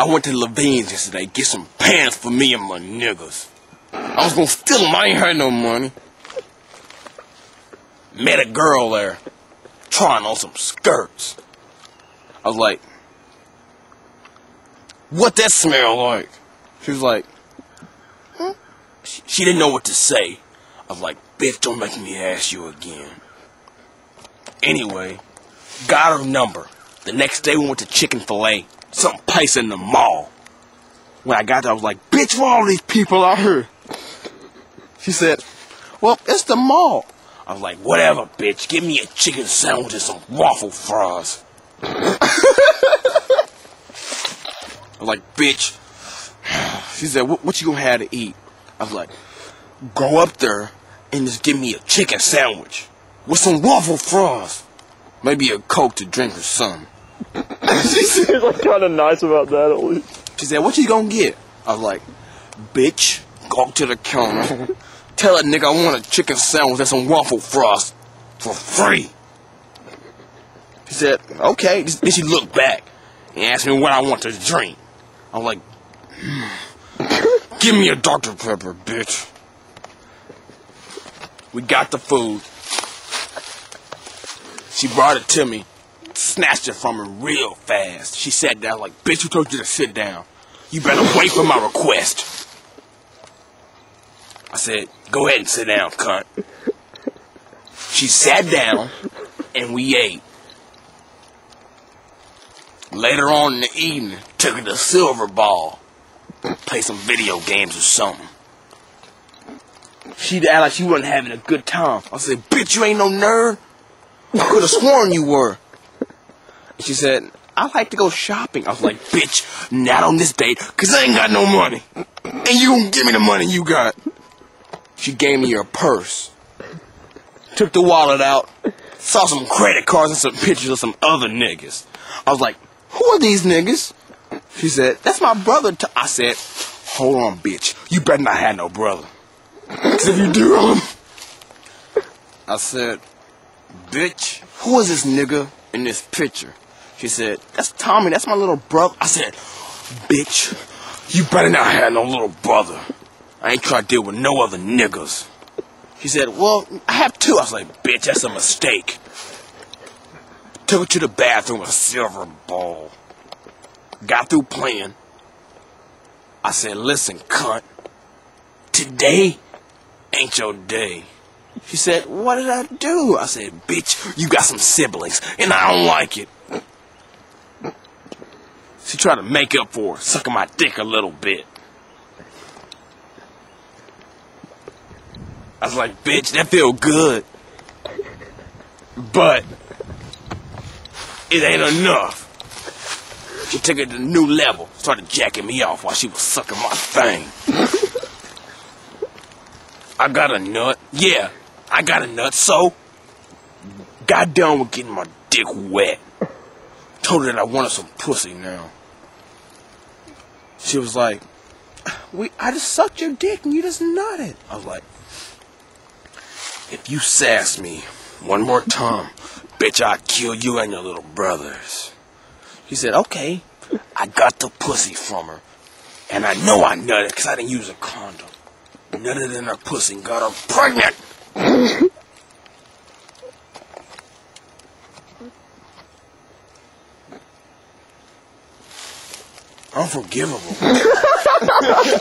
I went to Levine's yesterday, get some pants for me and my niggas. I was gonna steal them, I ain't had no money. Met a girl there, trying on some skirts. I was like, what that smell like? She was like? She, she didn't know what to say. I was like, bitch, don't make me ask you again. Anyway, got her number. The next day we went to Chicken Filet, some place in the mall. When I got there, I was like, bitch, where all these people out here? She said, well, it's the mall. I was like, whatever, bitch. Give me a chicken sandwich and some waffle fries. I was like, bitch. She said, what, what you gonna have to eat? I was like, go up there and just give me a chicken sandwich with some waffle fries. Maybe a Coke to drink or something. she like kind of nice about that at least. She said, what you gonna get? I was like, bitch, go to the counter. Tell that nigga I want a chicken sandwich and some waffle fries for free. She said, okay. Then she looked back and asked me what I want to drink. I was like, hmm. give me a Dr. Pepper, bitch. We got the food. She brought it to me, snatched it from her real fast. She sat down like, bitch, who told you to sit down? You better wait for my request. I said, go ahead and sit down, cunt. She sat down and we ate. Later on in the evening, took her to Silver Ball. Play some video games or something. She'd act like she wasn't having a good time. I said, bitch, you ain't no nerd. I could have sworn you were. She said, I like to go shopping. I was like, bitch, not on this date, cause I ain't got no money. And you gonna give me the money you got. She gave me her purse. Took the wallet out. Saw some credit cards and some pictures of some other niggas. I was like, who are these niggas? She said, that's my brother. I said, hold on, bitch. You better not have no brother. Cause if you do, um, I said, bitch, who is this nigga in this picture? She said, that's Tommy. That's my little brother. I said, bitch, you better not have no little brother. I ain't trying to deal with no other niggas. She said, well, I have two. I was like, bitch, that's a mistake. Took her to the bathroom with a silver ball. Got through playing. I said, listen, cunt. Today ain't your day. She said, what did I do? I said, bitch, you got some siblings, and I don't like it. She tried to make up for sucking my dick a little bit. I was like, bitch, that feel good. But it ain't enough. She took it to a new level, started jacking me off while she was sucking my thing. I got a nut. Yeah, I got a nut, so got done with getting my dick wet. Told her that I wanted some pussy now. She was like, we, I just sucked your dick and you just nutted. I was like, if you sass me one more time, bitch, I'll kill you and your little brothers. He said, okay. I got the pussy from her. And I know I nutted because I didn't use a condom. Nutted in her pussy and got her pregnant. Unforgivable.